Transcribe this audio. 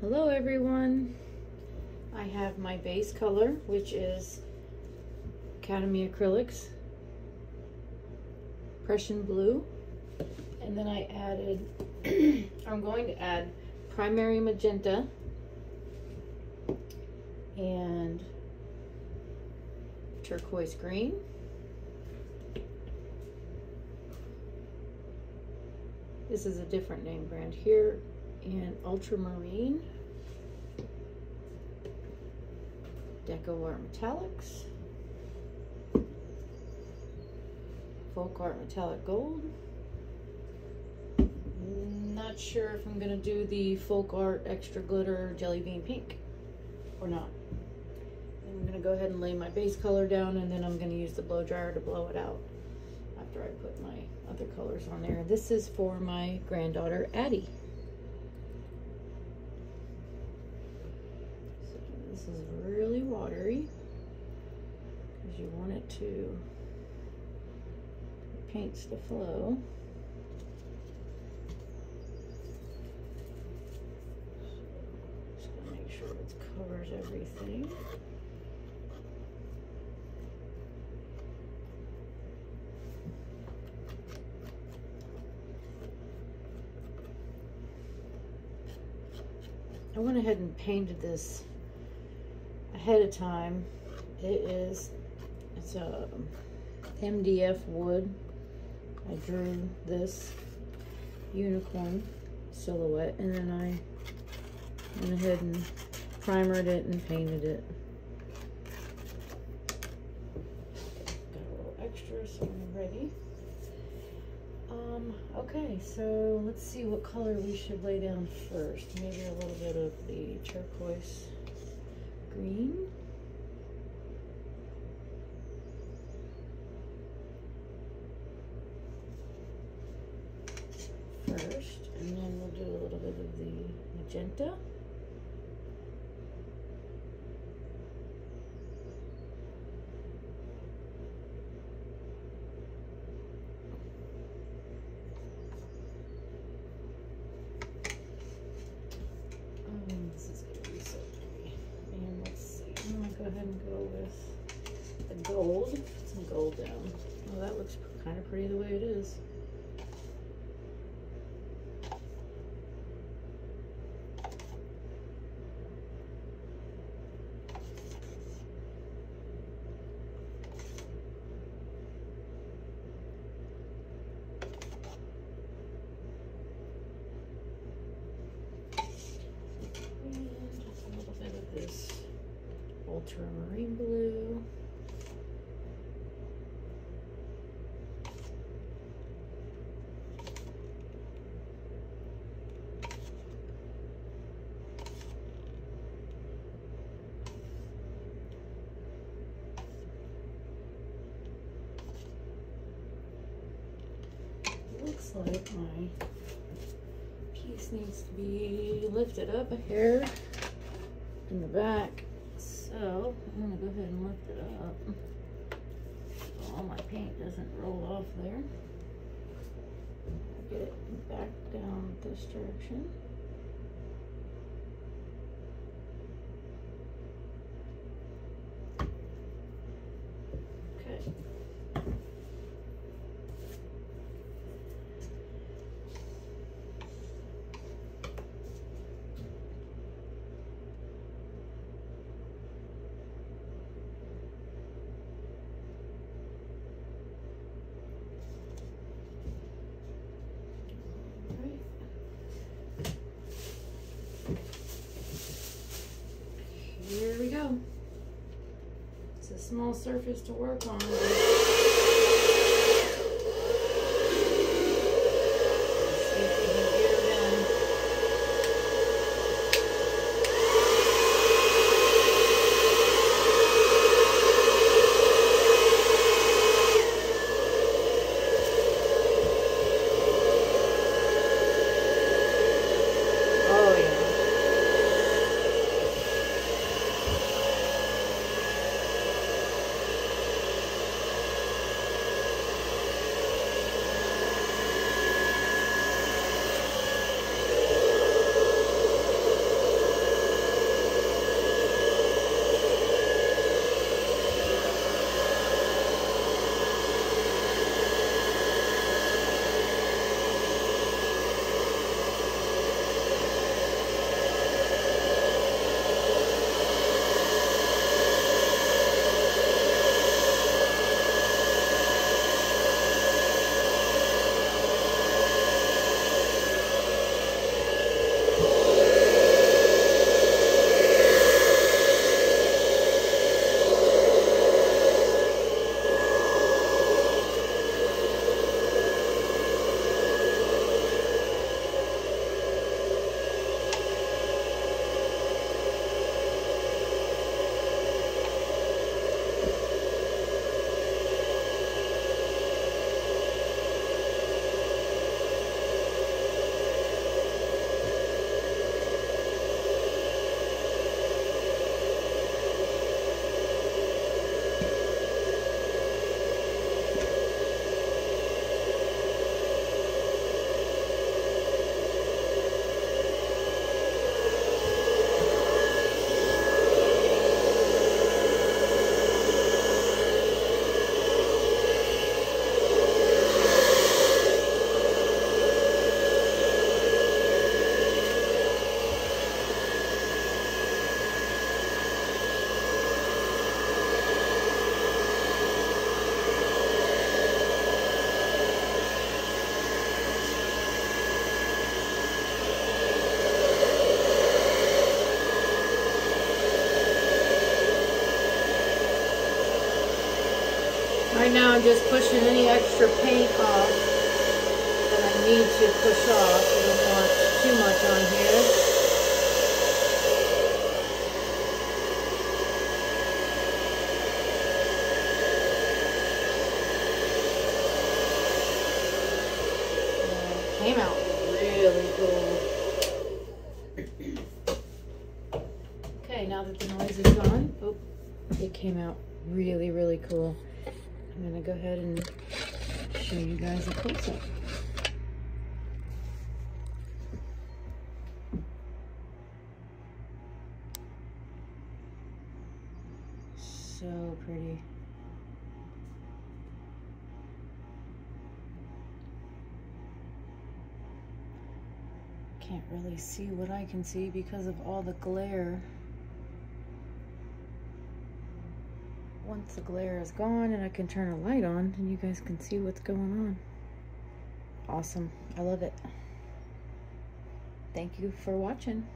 Hello everyone. I have my base color, which is Academy Acrylics Prussian Blue. And then I added, I'm going to add Primary Magenta and Turquoise Green. This is a different name brand here and Ultramarine. Deco Art Metallics. Folk Art Metallic Gold. Not sure if I'm to do the Folk Art Extra Glitter Jelly Bean Pink or not. I'm to go ahead and lay my base color down and then I'm to use the blow dryer to blow it out after I put my other colors on there. This is for my granddaughter, Addie. This is really watery because you want it to, paints to flow. just make sure it covers everything. I went ahead and painted this ahead of time. It is, it's a MDF wood. I drew this unicorn silhouette and then I went ahead and primered it and painted it. Got a little extra so I'm ready. Um, okay, so let's see what color we should lay down first. Maybe a little bit of the turquoise green. First, and then we'll do a little bit of the magenta. Um, this is gonna be so pretty. And let's see, I'm gonna go ahead and go with the gold. Put some gold down. Oh, that looks kind of pretty the way it is. And just a little bit of this ultramarine blue. Looks like my piece needs to be lifted up a hair in the back. So I'm gonna go ahead and lift it up. So all my paint doesn't roll off there. Get it back down this direction. Okay. Right. Here we go. It's a small surface to work on. Right now I'm just pushing any extra paint off that I need to push off. I don't want too much on here. came out really cool. okay, now that the noise is gone, oh, it came out really, really cool. I'm gonna go ahead and show you guys a close-up. So pretty. can't really see what I can see because of all the glare. Once the glare is gone and I can turn a light on, and you guys can see what's going on. Awesome. I love it. Thank you for watching.